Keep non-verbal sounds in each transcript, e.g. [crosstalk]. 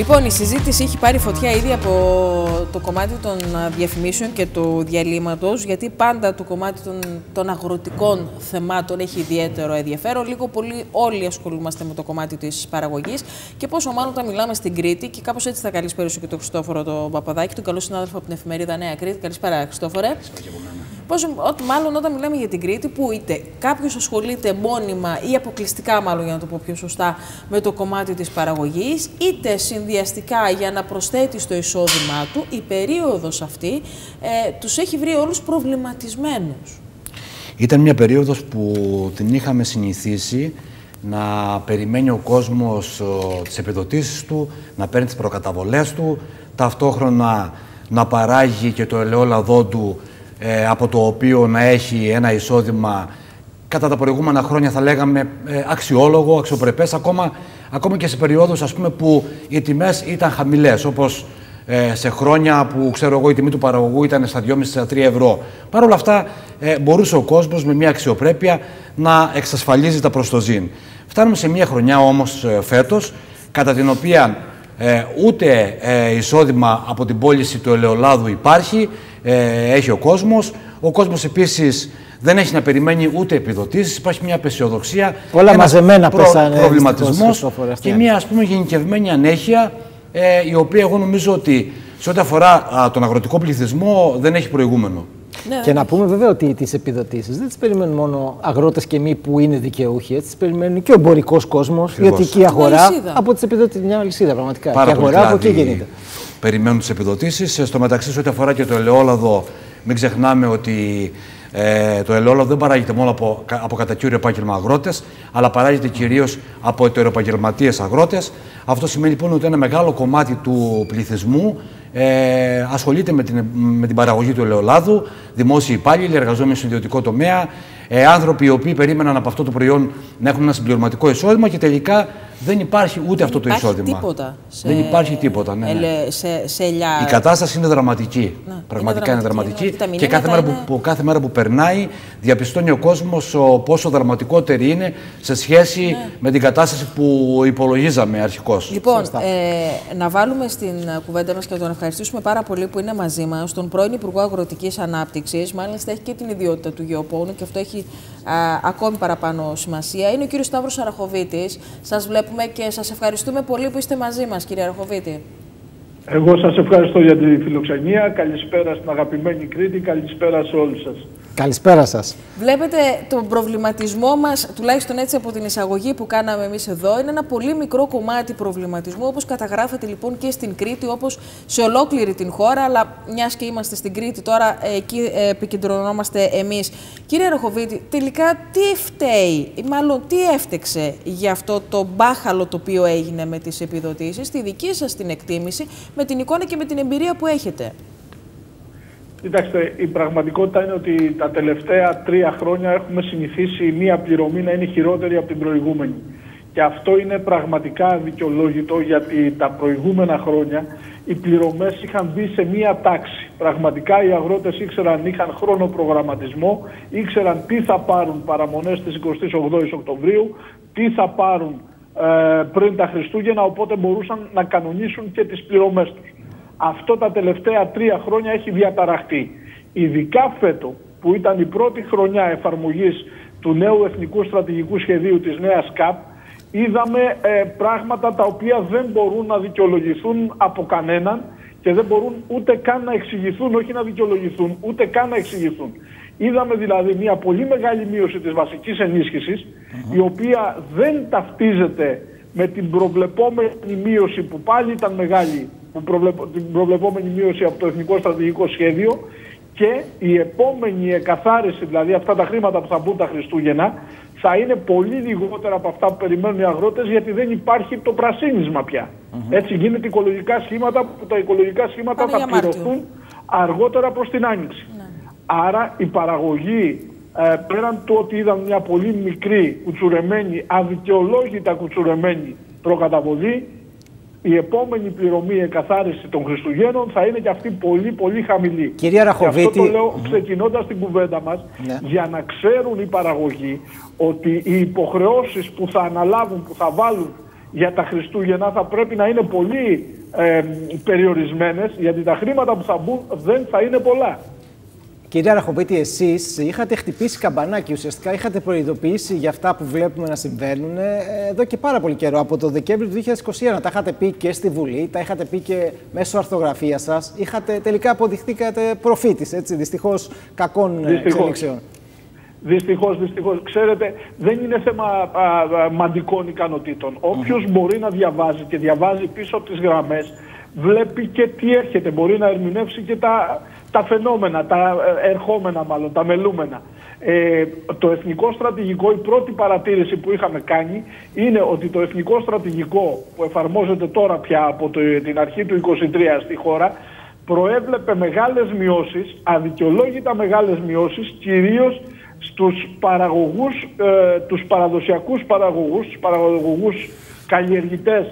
Λοιπόν, η συζήτηση έχει πάρει φωτιά ήδη από το κομμάτι των διαφημίσεων και του διαλύματος, γιατί πάντα το κομμάτι των, των αγροτικών θεμάτων έχει ιδιαίτερο ενδιαφέρον. Λίγο πολύ όλοι ασχολούμαστε με το κομμάτι της παραγωγής και πόσο μάλλον όταν μιλάμε στην Κρήτη, και κάπως έτσι θα καλησπέρισω και τον Χριστόφορο τον Παπαδάκη, τον καλό συνάδελφο από την εφημερίδα Νέα Κρήτη. Καλησπέρα, Χριστόφορε. Πώς, μάλλον όταν μιλάμε για την Κρήτη, που είτε κάποιος ασχολείται μόνιμα ή αποκλειστικά, μάλλον για να το πω πιο σωστά, με το κομμάτι της παραγωγής, είτε συνδυαστικά για να προσθέτει στο εισόδημά του, η περίοδος αυτή ε, τους έχει βρει όλους προβληματισμένους. Ήταν μια περίοδος που την είχαμε συνηθίσει να περιμένει ο κόσμος ο, τις επιδοτήσεις του, να παίρνει τις προκαταβολές του, ταυτόχρονα να παράγει και το ελαιόλαδό του ε, από το οποίο να έχει ένα εισόδημα κατά τα προηγούμενα χρόνια θα λέγαμε ε, αξιόλογο, αξιοπρεπές, ακόμα, ακόμα και σε περιόδους ας πούμε, που οι τιμές ήταν χαμηλές, όπως ε, σε χρόνια που ξέρω εγώ η τιμή του παραγωγού ήταν στα 2,5-3 ευρώ. Παρ' όλα αυτά ε, μπορούσε ο κόσμος με μια αξιοπρέπεια να εξασφαλίζει τα προστοζήν. Φτάνουμε σε μια χρονιά όμως ε, φέτος, κατά την οποία ε, ούτε ε, εισόδημα από την πώληση του ελαιολάδου υπάρχει, ε, έχει ο κόσμος. Ο κόσμος επίσης δεν έχει να περιμένει ούτε επιδοτήσεις, υπάρχει μια απεσιοδοξία, Πολλά μαζεμένα προ, πέσανε προβληματισμός και μια ας πούμε γενικευμένη ανέχεια ε, η οποία εγώ νομίζω ότι σε ό,τι αφορά τον αγροτικό πληθυσμό δεν έχει προηγούμενο. Ναι, και να πούμε βέβαια ότι τις επιδοτήσεις δεν τις περιμένουν μόνο αγρότες και εμεί που είναι δικαιούχοι, έτσι τις περιμένουν και ο εμπορικός κόσμος, η ιδιωτική αγορά από τις επιδοτήσεις. Μια αλυσίδα πραγματικά. Πάρα και αγορά από εκεί δηλαδή γίνεται. Περιμένουν τις επιδοτήσεις. Στο μεταξύ, σε ό,τι αφορά και το ελαιόλαδο, μην ξεχνάμε ότι ε, το ελαιόλαδο δεν παράγεται μόνο από, από κατά κύριο επάγγελμα αγρότες, αλλά παράγεται κυρίως από ετεροεπαγγελματίε αγρότες. Αυτό σημαίνει λοιπόν ότι ένα μεγάλο κομμάτι του πληθυσμού ε, ασχολείται με την, με την παραγωγή του ελαιολάδου, δημόσιοι υπάλληλοι, εργαζόμενοι στον ιδιωτικό τομέα, ε, άνθρωποι οι οποίοι περίμεναν από αυτό το προϊόν να έχουν ένα συμπληρωματικό εισόδημα και τελικά δεν υπάρχει ούτε αυτό το υπάρχει εισόδημα. Τίποτα σε... Δεν υπάρχει τίποτα. Ναι, ναι. Ελε... Σε, σε ελιά... Η κατάσταση είναι δραματική. Ναι, Πραγματικά είναι δραματική. Είναι δραματική. Και κάθε μέρα, είναι... που, που, κάθε μέρα που περνάει, διαπιστώνει ο κόσμος πόσο δραματικότερη είναι σε σχέση Ναι. με την κατάσταση που υπολογίζαμε αρχικώς. Λοιπόν, ε, να βάλουμε στην κουβέντα μας και να τον ευχαριστήσουμε πάρα πολύ που είναι μαζί μας, τον πρώην Υπουργό Αγροτικής Ανάπτυξης. Μάλιστα, έχει και την ιδιότητα του γεωπόνου και αυτό έχει α, ακόμη παραπάνω σημασία. Είναι ο κύριος Σταύρος Αραχοβίτης. Σας βλέπουμε και σας ευχαριστούμε πολύ που είστε μαζί μας, κύριε Αραχοβίτη. Εγώ σας ευχαριστώ για τη φιλοξενία. Καλησπέρα στην αγαπημένη Κρήτη. Καλησπέρα σε όλους σας. Καλησπέρα σας. Βλέπετε τον προβληματισμό μας, τουλάχιστον έτσι από την εισαγωγή που κάναμε εμείς εδώ, είναι ένα πολύ μικρό κομμάτι προβληματισμού, όπως καταγράφεται λοιπόν και στην Κρήτη, όπως σε ολόκληρη την χώρα, αλλά μιας και είμαστε στην Κρήτη τώρα, ε, εκεί ε, επικεντρωνόμαστε εμείς. Κύριε Ροχοβίτη, τελικά τι φταίει, ή μάλλον τι έφτεξε για αυτό το μπάχαλο το οποίο έγινε με τις επιδοτήσεις, στη δική σας την εκτίμηση, με την εικόνα και με την εμπειρία που έχετε; Κοιτάξτε, η πραγματικότητα είναι ότι τα τελευταία τρία χρόνια έχουμε συνηθίσει η μία πληρωμή να είναι χειρότερη από την προηγούμενη. Και αυτό είναι πραγματικά δικαιολόγητο γιατί τα προηγούμενα χρόνια οι πληρωμές είχαν μπει σε μία τάξη. Πραγματικά οι αγρότες ήξεραν, είχαν χρόνο προγραμματισμό, ήξεραν τι θα πάρουν παραμονές της 28 Οκτωβρίου, τι θα πάρουν ε, πριν τα Χριστούγεννα, οπότε μπορούσαν να κανονίσουν και τις πληρωμές τους. Αυτό τα τελευταία τρία χρόνια έχει διαταραχτεί. Ειδικά φέτο που ήταν η πρώτη χρονιά εφαρμογής του νέου Εθνικού Στρατηγικού Σχεδίου της νέας ΚΑΠ, είδαμε ε, πράγματα τα οποία δεν μπορούν να δικαιολογηθούν από κανέναν και δεν μπορούν ούτε καν να εξηγηθούν, όχι να δικαιολογηθούν, ούτε καν να εξηγηθούν. Είδαμε δηλαδή μια πολύ μεγάλη μείωση της βασικής ενίσχυσης, η οποία δεν ταυτίζεται με την προβλεπόμενη μείωση που πάλι ήταν μεγάλη, που προβλεπ... την προβλεπόμενη μείωση από το Εθνικό Στρατηγικό Σχέδιο και η επόμενη εκαθάριση, δηλαδή αυτά τα χρήματα που θα μπουν τα Χριστούγεννα, θα είναι πολύ λιγότερα από αυτά που περιμένουν οι αγρότες γιατί δεν υπάρχει το πρασίνισμα πια. Έτσι γίνεται οικολογικά σχήματα που τα οικολογικά σχήματα Πάνε θα για Μάρτιο. πληρωθούν αργότερα προς την Άνοιξη. Άρα η παραγωγή ε, πέραν του ότι είδαν μια πολύ μικρή κουτσουρεμένη, αδικαιολόγητα κουτσουρεμένη προκαταβολή, η επόμενη πληρωμή εκαθάριση των Χριστουγέννων θα είναι και αυτή πολύ πολύ χαμηλή. Κυρία Ραχοβίτη- Και αυτό το λέω ξεκινώντας την κουβέντα μας, Ναι. για να ξέρουν οι παραγωγοί ότι οι υποχρεώσεις που θα αναλάβουν, που θα βάλουν για τα Χριστούγεννα θα πρέπει να είναι πολύ ε, περιορισμένες γιατί τα χρήματα που θα μπουν δεν θα είναι πολλά. Κύριε Ραχοβίτη, εσείς είχατε χτυπήσει καμπανάκι. Ουσιαστικά είχατε προειδοποιήσει για αυτά που βλέπουμε να συμβαίνουν ε, εδώ και πάρα πολύ καιρό. Από το Δεκέμβριο του 2021 τα είχατε πει και στη Βουλή, τα είχατε πει και μέσω αρθογραφία σας. Είχατε τελικά αποδειχθήκατε προφήτης, έτσι, δυστυχώς κακών εξελίξεων. Δυστυχώς, δυστυχώς. Ξέρετε, δεν είναι θέμα α, α, μαντικών ικανοτήτων. Όποιος μπορεί να διαβάζει και διαβάζει πίσω από τις γραμμές, βλέπει και τι έρχεται. Μπορεί να ερμηνεύσει και τα, τα φαινόμενα, τα ε, ερχόμενα μάλλον, τα μελούμενα. Ε, το εθνικό στρατηγικό, η πρώτη παρατήρηση που είχαμε κάνει είναι ότι το εθνικό στρατηγικό που εφαρμόζεται τώρα πια από το, την αρχή του 23 στη χώρα προέβλεπε μεγάλες μειώσεις, αδικαιολόγητα μεγάλες μειώσεις, κυρίως στους παραγωγούς, ε, τους παραδοσιακούς παραγωγούς, τους παραγωγούς καλλιεργητές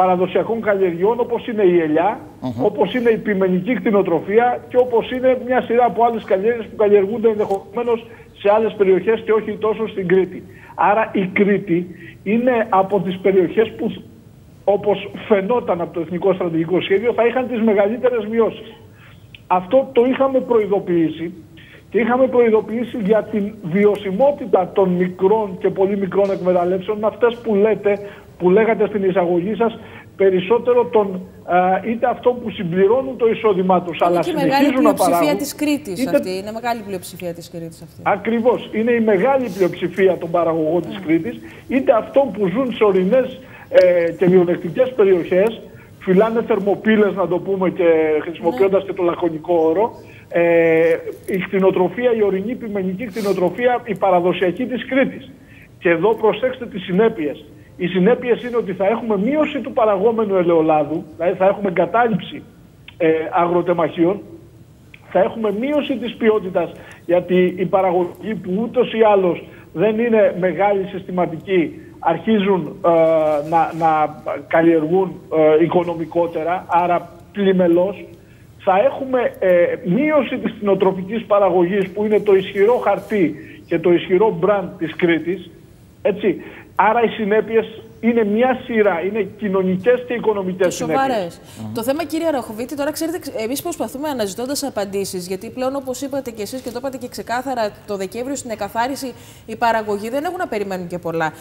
παραδοσιακών καλλιεργειών όπως είναι η ελιά, uh όπως είναι η πιμενική κτηνοτροφία και όπως είναι μια σειρά από άλλες καλλιέργειες που καλλιεργούνται ενδεχομένως σε άλλες περιοχές και όχι τόσο στην Κρήτη. Άρα η Κρήτη είναι από τις περιοχές που όπως φαινόταν από το Εθνικό Στρατηγικό Σχέδιο θα είχαν τις μεγαλύτερες μειώσεις. Αυτό το είχαμε προειδοποιήσει και είχαμε προειδοποιήσει για την βιωσιμότητα των μικρών και πολύ μικρών εκμεταλλεύσεων, αυτές που λέτε, που λέγατε στην εισαγωγή σας, περισσότερο των, είτε αυτό που συμπληρώνουν το εισόδημά τους, αλλά συνεχίζουν να Είναι μεγάλη πλειοψηφία της Κρήτης είτε... αυτή. Είναι μεγάλη πλειοψηφία της Κρήτης αυτή. Ακριβώς. Είναι η μεγάλη πλειοψηφία των παραγωγών της Κρήτης, είτε αυτό που ζουν σε ορεινές ε, και μειονεκτικές περιοχές, φυλάνε θερμοπύλες, να το πούμε και χρησιμοποιώντας ναι. και το λακωνικό όρο, ε, η κτηνοτροφία, η ορεινή πειμενική κτηνοτροφία, η παραδοσιακή της Κρήτης. Και εδώ προσέξτε τις συνέπειες. Οι συνέπειες είναι ότι θα έχουμε μείωση του παραγόμενου ελαιολάδου, δηλαδή θα έχουμε εγκατάλειψη ε, αγροτεμαχίων, θα έχουμε μείωση της ποιότητας, γιατί η παραγωγή που ούτως ή άλλως δεν είναι μεγάλη συστηματική, αρχίζουν ε, να, να καλλιεργούν ε, οικονομικότερα, άρα πλημελώς, θα έχουμε ε, μείωση της κτηνοτροφικής παραγωγής που είναι το ισχυρό χαρτί και το ισχυρό μπραντ της Κρήτης. Έτσι. Άρα οι συνέπειες είναι μια σειρά, είναι κοινωνικές και οικονομικές συνέπειες. Το θέμα, κύριε Ραχοβίτη, τώρα ξέρετε, εμείς προσπαθούμε αναζητώντας απαντήσεις, γιατί πλέον, όπως είπατε και εσείς και το είπατε και ξεκάθαρα, το Δεκέμβριο στην εκαθάριση οι παραγωγοί δεν έχουν να περιμένουν και πολλά.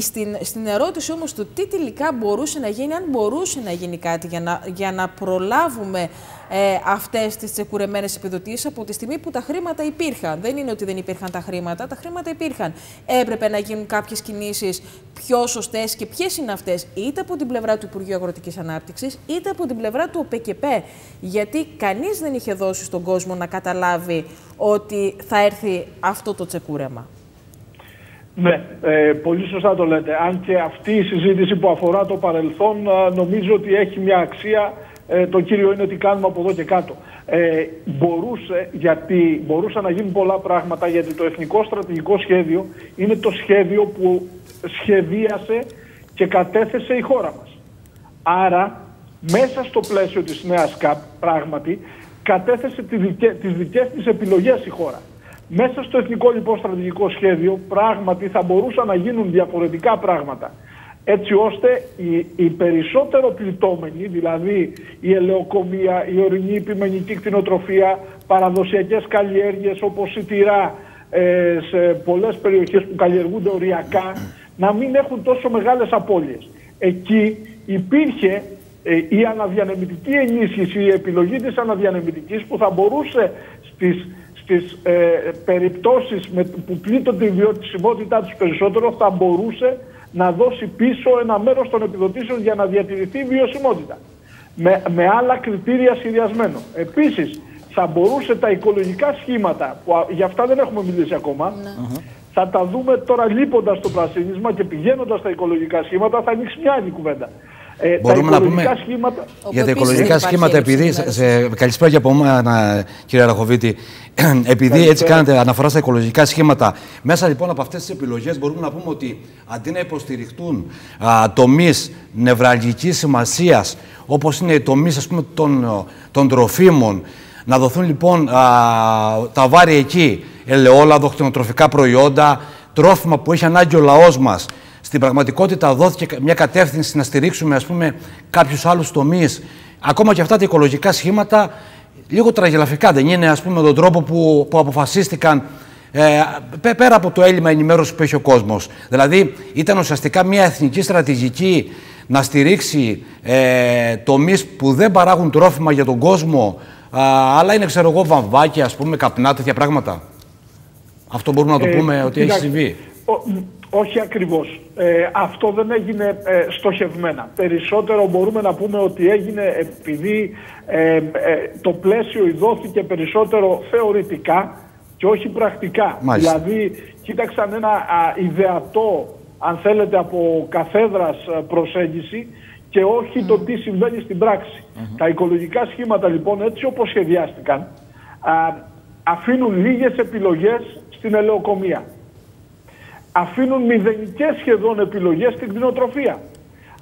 Στην, στην ερώτηση όμως του τι τελικά μπορούσε να γίνει, αν μπορούσε να γίνει κάτι για να, για να προλάβουμε ε, αυτές τις τσεκουρεμένες επιδοτήσεις από τη στιγμή που τα χρήματα υπήρχαν. Δεν είναι ότι δεν υπήρχαν τα χρήματα, τα χρήματα υπήρχαν. Έπρεπε να γίνουν κάποιες κινήσεις πιο σωστές και ποιες είναι αυτές, είτε από την πλευρά του Υπουργείου Αγροτικής Ανάπτυξης, είτε από την πλευρά του ΟΠΕΚΕΠΕ. Γιατί κανείς δεν είχε δώσει στον κόσμο να καταλάβει ότι θα έρθει αυτό το τσεκούρεμα. Ναι, ε, πολύ σωστά το λέτε. Αν και αυτή η συζήτηση που αφορά το παρελθόν νομίζω ότι έχει μια αξία. Ε, το κύριο είναι ότι κάνουμε από εδώ και κάτω. Ε, μπορούσε, γιατί μπορούσαν να γίνουν πολλά πράγματα γιατί το Εθνικό Στρατηγικό Σχέδιο είναι το σχέδιο που σχεδίασε και κατέθεσε η χώρα μας. Άρα, μέσα στο πλαίσιο της νέας ΚΑΠ, πράγματι, κατέθεσε τις δικές της επιλογές η χώρα. Μέσα στο Εθνικό λοιπόν Στρατηγικό Σχέδιο πράγματι θα μπορούσαν να γίνουν διαφορετικά πράγματα. Έτσι ώστε οι, οι περισσότερο πληττόμενοι, δηλαδή η ελαιοκομεία, η ορεινή επιμενική κτηνοτροφία, παραδοσιακές καλλιέργειες όπως η τυρά ε, σε πολλές περιοχές που καλλιεργούνται οριακά, να μην έχουν τόσο μεγάλες απώλειες. Εκεί υπήρχε ε, η αναδιανεμητική ενίσχυση, η επιλογή της αναδιανεμητικής που θα μπορούσε στις στις ε, περιπτώσεις με, που πλήττονται η βιωσιμότητά τους περισσότερο θα μπορούσε να δώσει πίσω ένα μέρος των επιδοτήσεων για να διατηρηθεί η βιωσιμότητα. Με, με άλλα κριτήρια σχεδιασμένο. Επίσης, θα μπορούσε τα οικολογικά σχήματα, που για αυτά δεν έχουμε μιλήσει ακόμα, ναι. θα τα δούμε τώρα λείποντας το πρασίνισμα και πηγαίνοντας στα οικολογικά σχήματα θα ανοίξει μια άλλη κουβέντα. Ε, Μπορούμε να πούμε σχήματα... για τα οικολογικά σχήματα, επειδή. Σε, καλησπέρα και από μένα, κύριε Ραχοβίτη. [clears throat] επειδή έτσι κάνετε αναφορά στα οικολογικά σχήματα, μέσα λοιπόν από αυτές τις επιλογές μπορούμε να πούμε ότι αντί να υποστηριχτούν τομείς νευραλγικής σημασίας, όπως είναι οι τομείς των, των τροφίμων, να δοθούν λοιπόν α, τα βάρη εκεί, ελαιόλαδο, κτηνοτροφικά προϊόντα, τρόφιμα που έχει ανάγκη ο λαός μας στην πραγματικότητα δόθηκε μια κατεύθυνση να στηρίξουμε ας πούμε κάποιους άλλους τομείς. Ακόμα και αυτά τα οικολογικά σχήματα λίγο τραγελαφικά δεν είναι ας πούμε τον τρόπο που, που αποφασίστηκαν ε, πέρα από το έλλειμμα ενημέρωσης που έχει ο κόσμος. Δηλαδή ήταν ουσιαστικά μια εθνική στρατηγική να στηρίξει ε, τομείς που δεν παράγουν τρόφιμα για τον κόσμο αλλά είναι ξέρω εγώ βαμβάκια, ας πούμε, καπνά, τέτοια πράγματα. Αυτό μπορούμε να το ε, πούμε ότι έχει συμβεί. Όχι ακριβώς. Ε, αυτό δεν έγινε ε, στοχευμένα. Περισσότερο μπορούμε να πούμε ότι έγινε επειδή ε, το πλαίσιο ειδώθηκε περισσότερο θεωρητικά και όχι πρακτικά. Δηλαδή, κοίταξαν ένα ιδεατό, αν θέλετε, από καθέδρας προσέγγιση και όχι το τι συμβαίνει στην πράξη. Τα οικολογικά σχήματα λοιπόν έτσι όπως σχεδιάστηκαν αφήνουν λίγες επιλογές στην ελαιοκομεία. Αφήνουν μηδενικές σχεδόν επιλογές στην κτηνοτροφία.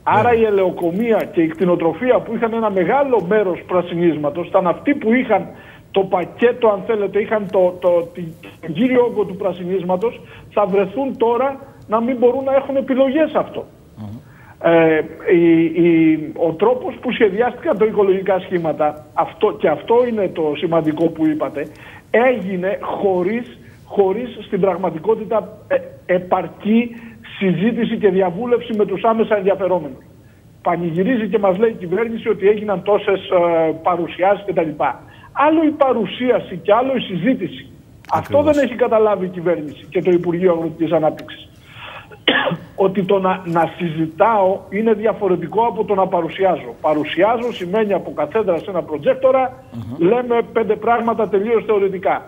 Άρα ναι. η ελαιοκομεία και η κτηνοτροφία που είχαν ένα μεγάλο μέρος πρασινίσματος ήταν αυτοί που είχαν το πακέτο αν θέλετε, είχαν το, το, το, κύριο όγκο του πρασινίσματος θα βρεθούν τώρα να μην μπορούν να έχουν επιλογές αυτό. Ε, ο τρόπος που σχεδιάστηκαν τα οικολογικά σχήματα, αυτό, και αυτό είναι το σημαντικό που είπατε, έγινε χωρίς, χωρίς στην πραγματικότητα ε, επαρκή συζήτηση και διαβούλευση με τους άμεσα ενδιαφερόμενους. Πανηγυρίζει και μας λέει η κυβέρνηση ότι έγιναν τόσες ε, παρουσιάσεις κτλ. Άλλο η παρουσίαση και άλλο η συζήτηση. Αυτό δεν έχει καταλάβει η κυβέρνηση και το Υπουργείο Αγροτικής Ανάπτυξης [coughs] ότι το να, να συζητάω είναι διαφορετικό από το να παρουσιάζω. Παρουσιάζω σημαίνει από καθέντρα σε ένα προτζέκτορα, λέμε πέντε πράγματα τελείως θεωρητικά.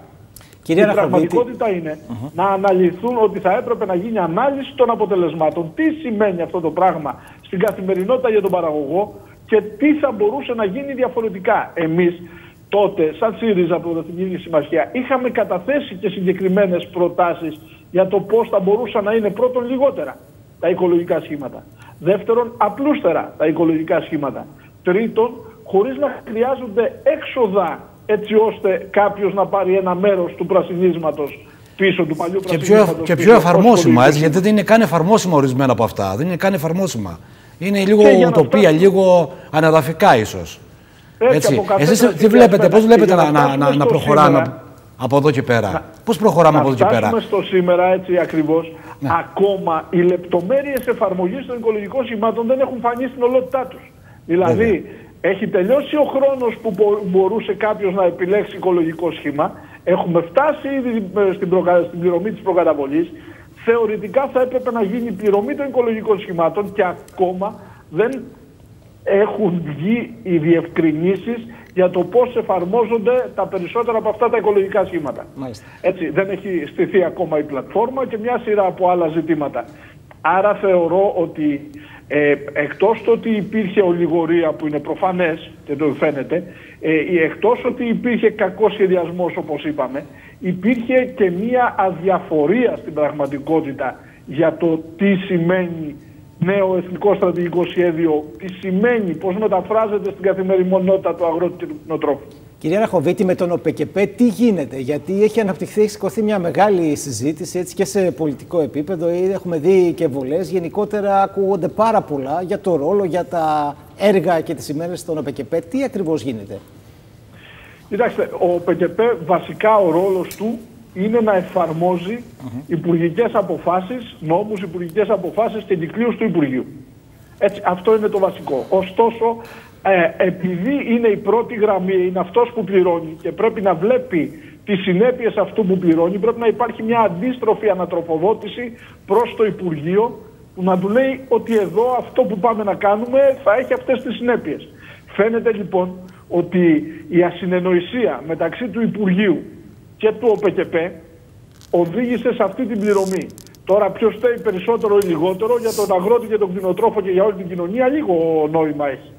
Κυρία η πραγματικότητα είναι να αναλυθούν ότι θα έπρεπε να γίνει ανάλυση των αποτελεσμάτων. Τι σημαίνει αυτό το πράγμα στην καθημερινότητα για τον παραγωγό και τι θα μπορούσε να γίνει διαφορετικά. Εμείς τότε, σαν ΣΥΡΙΖΑ Πρωτοεθνική Συμμαχία, είχαμε καταθέσει και συγκεκριμένες προτάσεις για το πώς θα μπορούσαν να είναι πρώτον λιγότερα τα οικολογικά σχήματα. Δεύτερον, απλούστερα τα οικολογικά σχήματα. Τρίτον, χωρίς να χρειάζονται έξοδα έτσι ώστε κάποιος να πάρει ένα μέρος του πρασινίσματος πίσω του παλιού και πιο, και πιο εφαρμόσιμα, έτσι, γιατί δεν είναι καν εφαρμόσιμα ορισμένα από αυτά. Δεν είναι καν εφαρμόσιμα. Είναι λίγο ουτοπία, λίγο αναδαφικά ίσως. Έτσι. Εσείς τι βλέπετε, πώς βλέπετε να, να, να, να προχωράμε από εδώ και πέρα; Πώς προχωράμε από εδώ και πέρα; Να στο σήμερα έτσι ακριβώς. Ναι. Ακόμα οι λεπτομέρειες εφαρμογής των οικολογικών σημάτων δεν έχουν φανεί στην ολότητά τους. Δηλαδή, έχει τελειώσει ο χρόνος που μπορούσε κάποιος να επιλέξει οικολογικό σχήμα. Έχουμε φτάσει ήδη ε, στην, προκα... στην πληρωμή της προκαταβολής. Θεωρητικά θα έπρεπε να γίνει η πληρωμή των οικολογικών σχημάτων και ακόμα δεν έχουν βγει οι διευκρινήσεις για το πώς εφαρμόζονται τα περισσότερα από αυτά τα οικολογικά σχήματα. Έτσι, δεν έχει στηθεί ακόμα η πλατφόρμα και μια σειρά από άλλα ζητήματα. Άρα θεωρώ ότι ε, εκτός το ότι υπήρχε ολιγορία που είναι προφανές και το φαίνεται, ε, εκτός ότι υπήρχε κακό σχεδιασμός όπως είπαμε, υπήρχε και μια αδιαφορία στην πραγματικότητα για το τι σημαίνει νέο εθνικό στρατηγικό σχέδιο, τι σημαίνει, πώς μεταφράζεται στην καθημερινότητα του αγρότη και του κτηνοτρόφου. Κυρία Ραχοβίτη, με τον ΟΠΕΚΕΠΕ τι γίνεται, γιατί έχει αναπτυχθεί, έχει σηκωθεί μια μεγάλη συζήτηση έτσι και σε πολιτικό επίπεδο. Έχουμε δει και βολές. Γενικότερα ακούγονται πάρα πολλά για το ρόλο, για τα έργα και τις ημέρες των ΟΠΕΚΕΠΕ. Τι ακριβώς γίνεται; Κοιτάξτε, ο ΟΠΕΚΕΠΕ βασικά ο ρόλος του είναι να εφαρμόζει mm-hmm. υπουργικές αποφάσεις, νόμους, υπουργικές αποφάσεις και δικλείου του Υπουργείου. Έτσι, αυτό είναι το βασικό. Ωστόσο, ε, επειδή είναι η πρώτη γραμμή, είναι αυτός που πληρώνει και πρέπει να βλέπει τις συνέπειες αυτού που πληρώνει, πρέπει να υπάρχει μια αντίστροφη ανατροφοδότηση προς το Υπουργείο που να του λέει ότι εδώ αυτό που πάμε να κάνουμε θα έχει αυτές τις συνέπειες. Φαίνεται λοιπόν ότι η ασυνεννοησία μεταξύ του Υπουργείου και του ΟΠΕΚΕΠΕ οδήγησε σε αυτή την πληρωμή. Τώρα ποιος θέλει περισσότερο ή λιγότερο για τον αγρότη και τον κτηνοτρόφο και για όλη την κοινωνία λίγο νόημα έχει.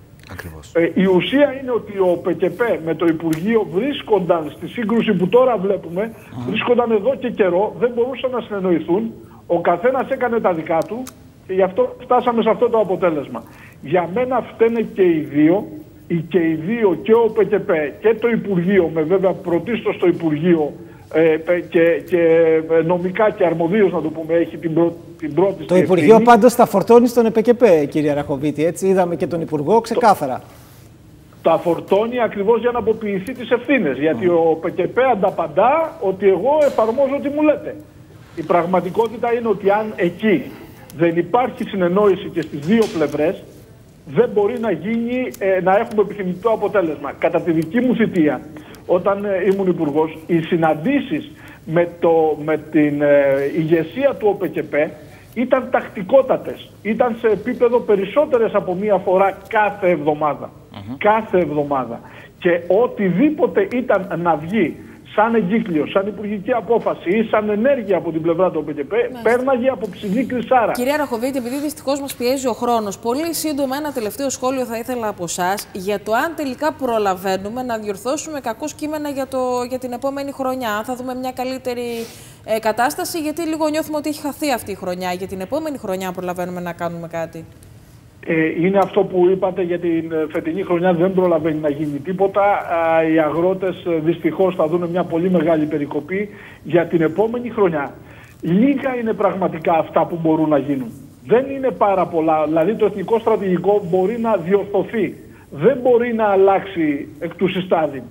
Ε, η ουσία είναι ότι ο ΠΚΠ με το Υπουργείο βρίσκονταν στη σύγκρουση που τώρα βλέπουμε, βρίσκονταν εδώ και καιρό, δεν μπορούσαν να συνεννοηθούν. Ο καθένας έκανε τα δικά του και γι' αυτό φτάσαμε σε αυτό το αποτέλεσμα. Για μένα φταίνε και οι δύο και οι δύο, και ο ΠΚΠ και το Υπουργείο, με βέβαια πρωτίστως το Υπουργείο ε, και, και νομικά και αρμοδίως να το πούμε έχει την, πρω, την πρώτη Το Υπουργείο πάντως θα φορτώνει στον ΕΠΚΕΠΕ κύριε Ραχοβίτη, έτσι είδαμε και τον Υπουργό ξεκάθαρα. Το, τα φορτώνει ακριβώς για να αποποιηθεί τις ευθύνες. Γιατί ο ΠΚΠ ανταπαντά ότι εγώ εφαρμόζω ό,τι μου λέτε. Η πραγματικότητα είναι ότι αν εκεί δεν υπάρχει συνεννόηση και στις δύο πλευρές, δεν μπορεί να γίνει, ε, να έχουμε επιθυμητό αποτέλεσμα. Κατά τη δική μου θητεία, όταν ε, ήμουν υπουργός, οι συναντήσεις με, το, με την ε, ηγεσία του ΟΠΚΠ ήταν τακτικότατες. Ήταν σε επίπεδο περισσότερες από μία φορά κάθε εβδομάδα. Κάθε εβδομάδα. Και οτιδήποτε ήταν να βγει σαν εγκύκλιο, σαν υπουργική απόφαση ή σαν ενέργεια από την πλευρά του ΟΠΚΠ, πέρναγε από ψηλή κρυσάρα. Κυρία Ραχοβίτη, επειδή δυστυχώς μας πιέζει ο χρόνος, πολύ σύντομα ένα τελευταίο σχόλιο θα ήθελα από εσά για το αν τελικά προλαβαίνουμε να διορθώσουμε κακό κείμενα για, το, για την επόμενη χρονιά. Αν θα δούμε μια καλύτερη ε, κατάσταση, γιατί λίγο νιώθουμε ότι έχει χαθεί αυτή η χρονιά. Για την επόμενη χρονιά προλαβαίνουμε να κάνουμε κάτι. Ε, είναι αυτό που είπατε για την ε, φετινή χρονιά δεν προλαβαίνει να γίνει τίποτα. οι αγρότες ε, δυστυχώς θα δουν μια πολύ μεγάλη περικοπή για την επόμενη χρονιά. Λίγα είναι πραγματικά αυτά που μπορούν να γίνουν. Δεν είναι πάρα πολλά. Δηλαδή το εθνικό στρατηγικό μπορεί να διορθωθεί. Δεν μπορεί να αλλάξει εκ του συστάδη.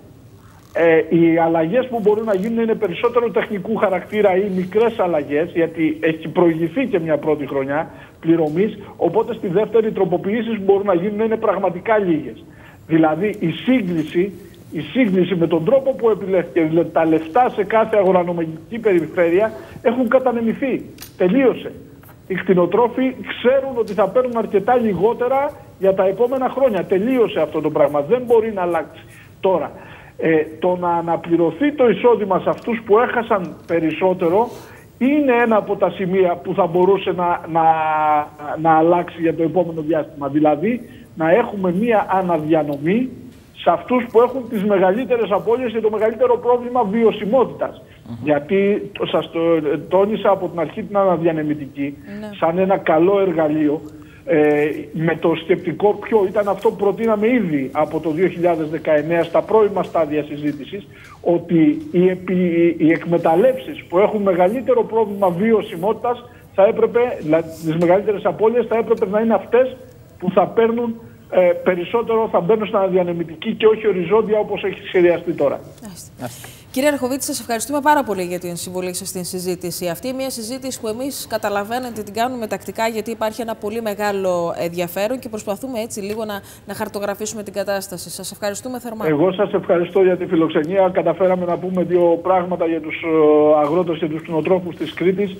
Ε, οι αλλαγές που μπορούν να γίνουν είναι περισσότερο τεχνικού χαρακτήρα ή μικρές αλλαγές, γιατί έχει προηγηθεί και μια πρώτη χρονιά πληρωμής. Οπότε στη δεύτερη τροποποιήσεις που μπορούν να γίνουν είναι πραγματικά λίγες. Δηλαδή η σύγκληση, η σύγκληση με τον τρόπο που επιλέχθηκε, δηλαδή τα λεφτά σε κάθε αγορανομική περιφέρεια έχουν κατανεμηθεί. Τελείωσε. Οι κτηνοτρόφοι ξέρουν ότι θα παίρνουν αρκετά λιγότερα για τα επόμενα χρόνια. Τελείωσε αυτό το πράγμα. Δεν μπορεί να αλλάξει. Τώρα, ε, το να αναπληρωθεί το εισόδημα σε αυτούς που έχασαν περισσότερο είναι ένα από τα σημεία που θα μπορούσε να, να, να αλλάξει για το επόμενο διάστημα. Δηλαδή να έχουμε μία αναδιανομή σε αυτούς που έχουν τις μεγαλύτερες απώλειες και το μεγαλύτερο πρόβλημα βιωσιμότητας. Γιατί σας το τόνισα από την αρχή την αναδιανεμητική ναι. σαν ένα καλό εργαλείο ε, με το σκεπτικό ποιο ήταν αυτό που προτείναμε ήδη από το 2019 στα πρώιμα στάδια συζήτησης ότι οι, επι, οι εκμεταλλεύσεις που έχουν μεγαλύτερο πρόβλημα βιωσιμότητας θα έπρεπε, δηλαδή τις μεγαλύτερες απώλειες θα έπρεπε να είναι αυτές που θα παίρνουν ε, περισσότερο, θα μπαίνουν στην αναδιανεμητική και όχι οριζόντια όπως έχει σχεδιαστεί τώρα. Κύριε Αρχοβίτη, σας ευχαριστούμε πάρα πολύ για την συμβολή σας στην συζήτηση. Αυτή είναι μια συζήτηση που εμείς καταλαβαίνετε την κάνουμε τακτικά, γιατί υπάρχει ένα πολύ μεγάλο ενδιαφέρον και προσπαθούμε έτσι λίγο να, να χαρτογραφήσουμε την κατάσταση. Σας ευχαριστούμε θερμά. Εγώ σας ευχαριστώ για τη φιλοξενία. Καταφέραμε να πούμε δύο πράγματα για τους ε, αγρότες και τους κτηνοτρόφους της Κρήτης.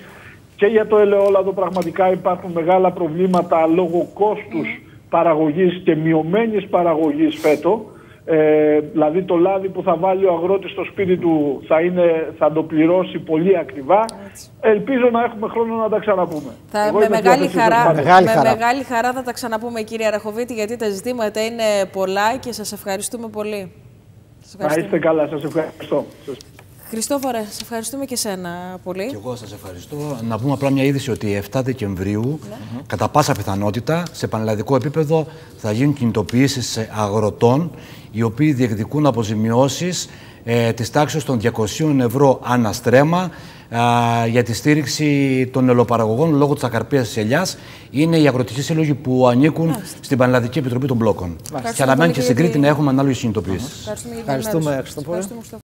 Και για το ελαιόλαδο πραγματικά υπάρχουν μεγάλα προβλήματα λόγω κόστους mm. παραγωγής και μειωμένης παραγωγής φέτο. Ε, δηλαδή το λάδι που θα βάλει ο αγρότης στο σπίτι του θα, είναι, θα το πληρώσει πολύ ακριβά. Ελπίζω να έχουμε χρόνο να τα ξαναπούμε. Θα, με μεγάλη χαρά, μεγάλη με μεγάλη χαρά θα τα ξαναπούμε κύριε Αραχοβίτη γιατί τα ζητήματα είναι πολλά και σας ευχαριστούμε πολύ. Να είστε καλά, σας ευχαριστώ. Χριστόφορε, σε ευχαριστούμε και σένα πολύ. Και εγώ σας ευχαριστώ. Να πούμε απλά μια είδηση ότι 7 Δεκεμβρίου, ναι. κατά πάσα πιθανότητα, σε πανελλαδικό επίπεδο θα γίνουν κινητοποιήσεις αγροτών οι οποίοι διεκδικούν αποζημιώσεις ε, της τάξης των 200 ευρώ αναστρέμα για τη στήριξη των ελοπαραγωγών λόγω της ακαρπίας της ελιάς. Είναι οι αγροτικοί σύλλογοι που ανήκουν στην Πανελλαδική Επιτροπή των Μπλόκων. Και αναμένει και στην Κρήτη να έχουμε ανάλογες συνειδητοποιήσεις. Ευχαριστούμε. Ευχαριστούμε.